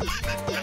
Ha ha ha!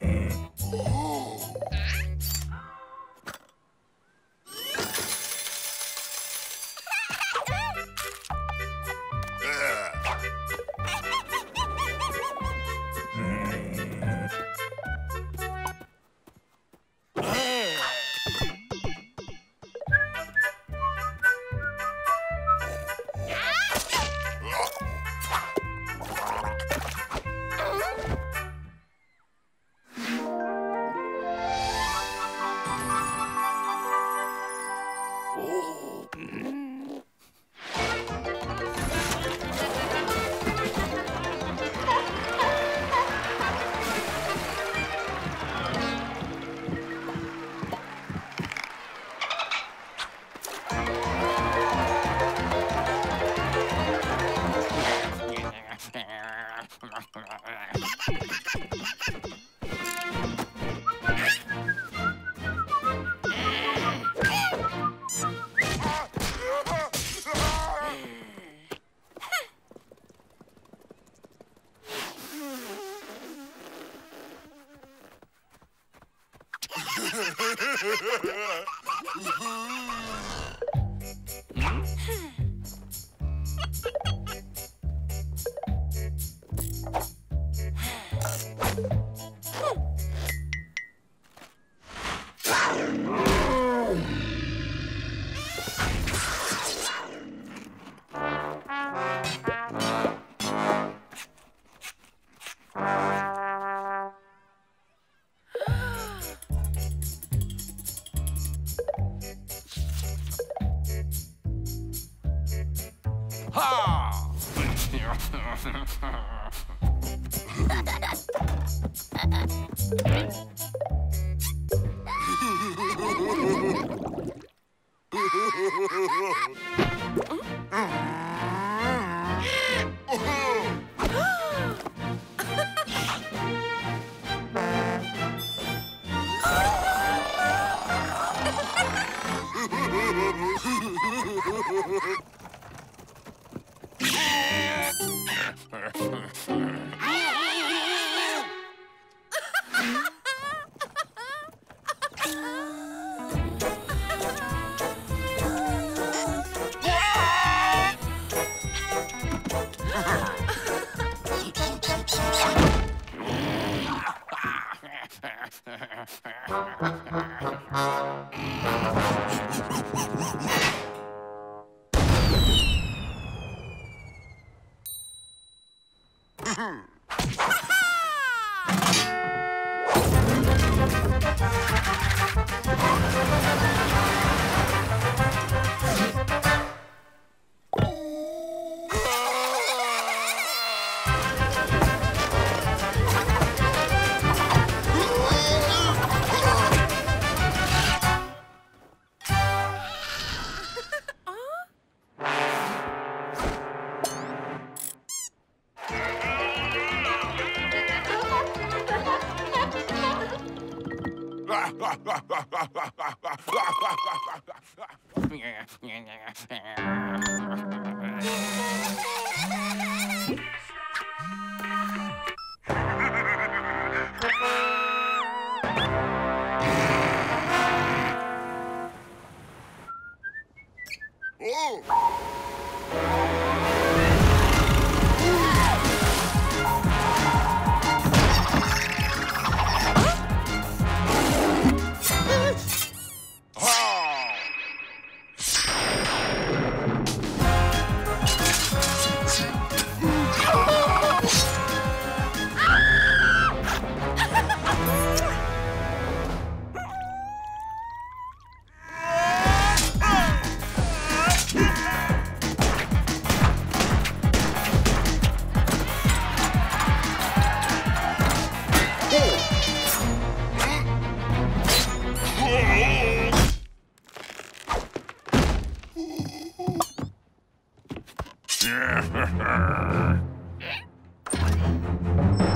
And Mm-hmm. Oh! Yeah.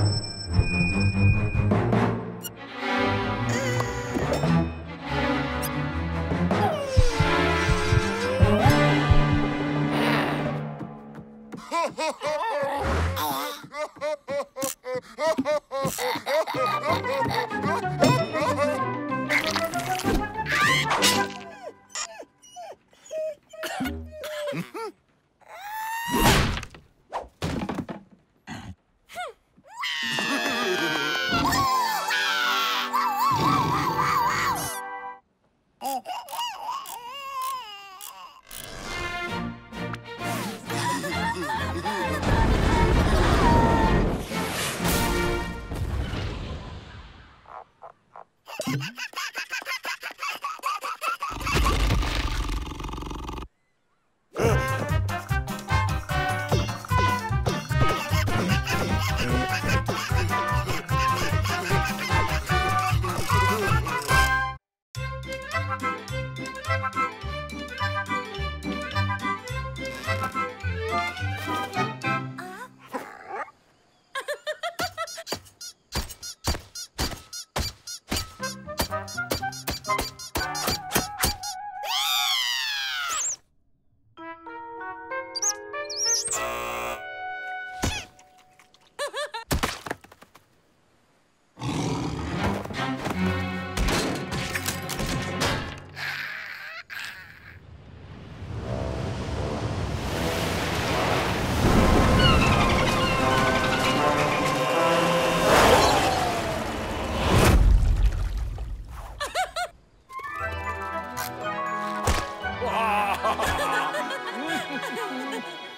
¡No!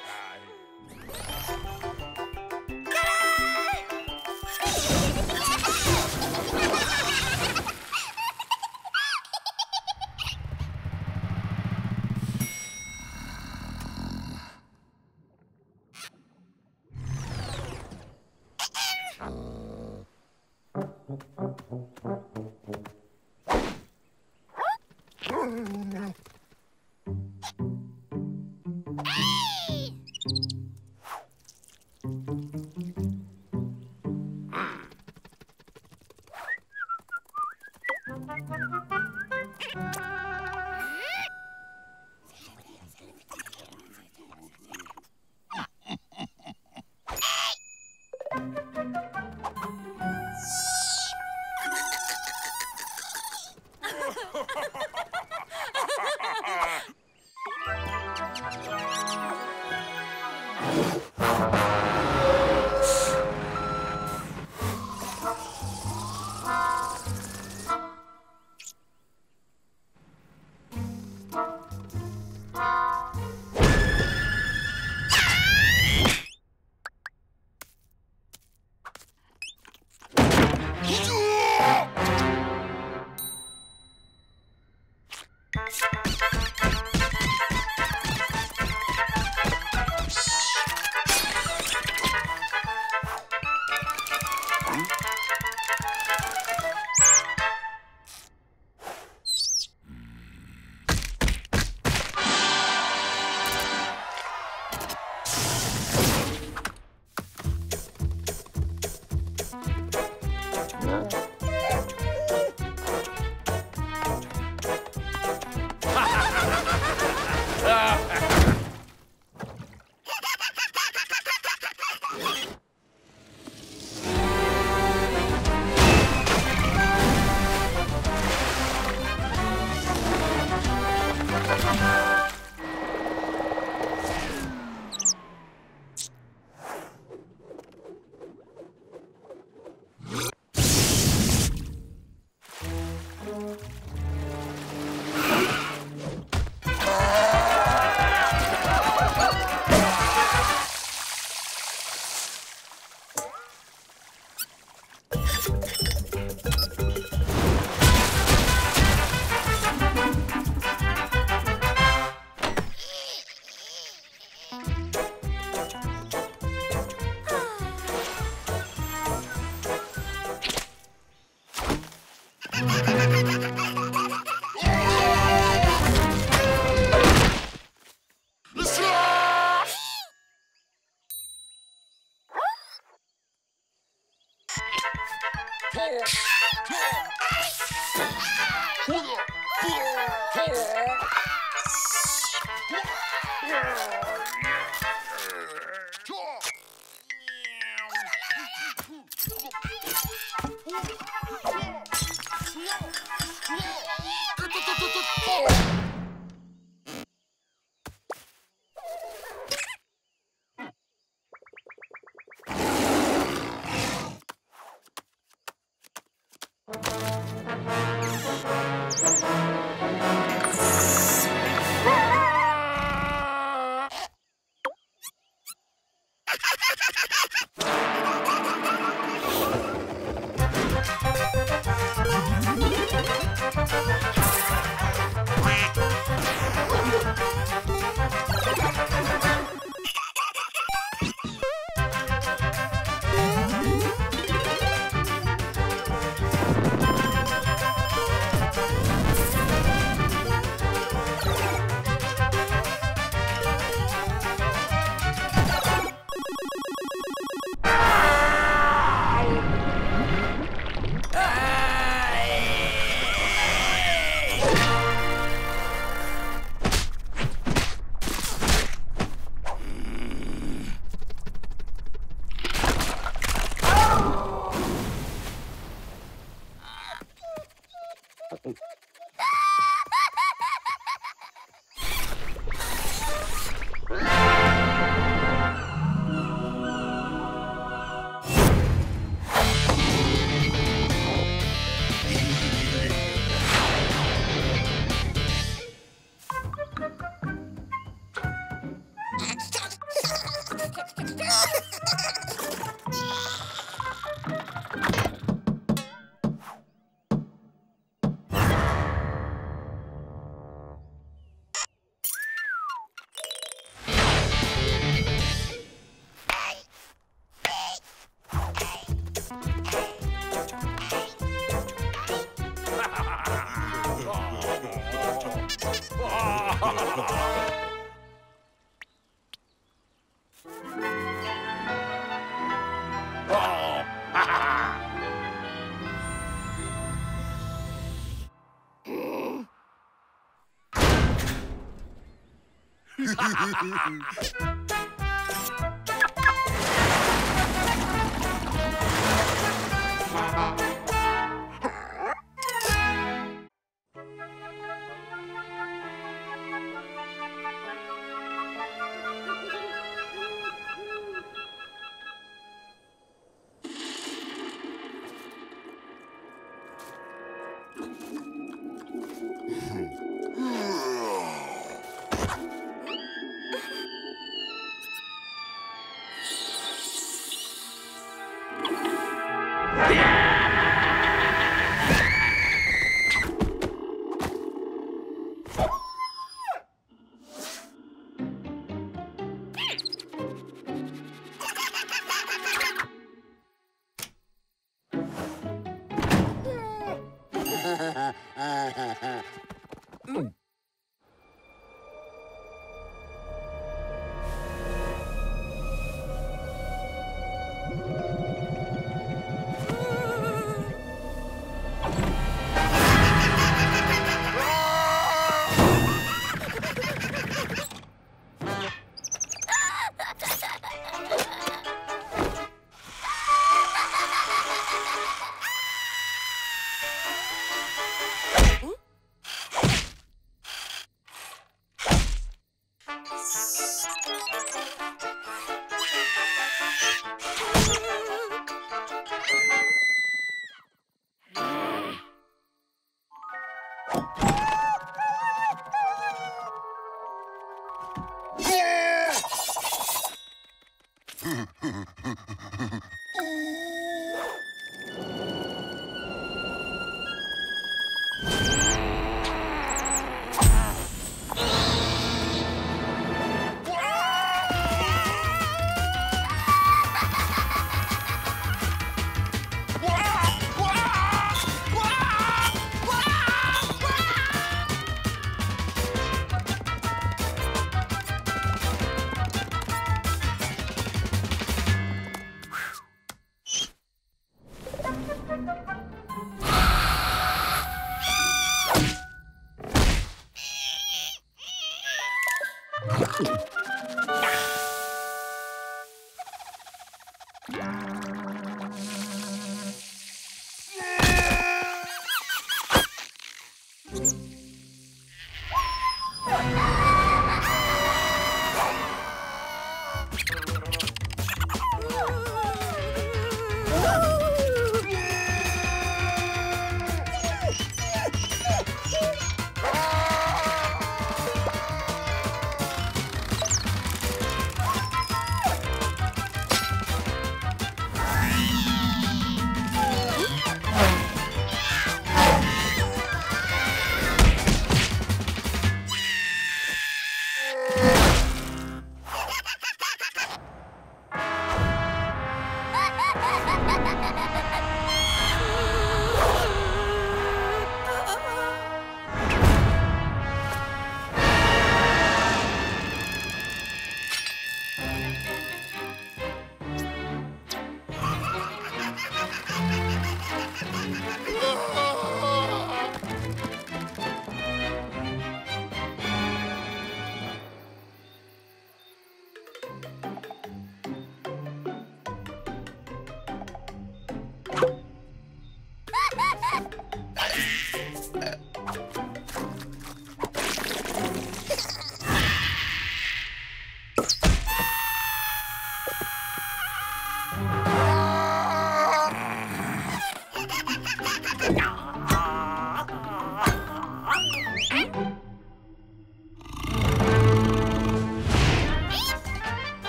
Ha ha ha ha!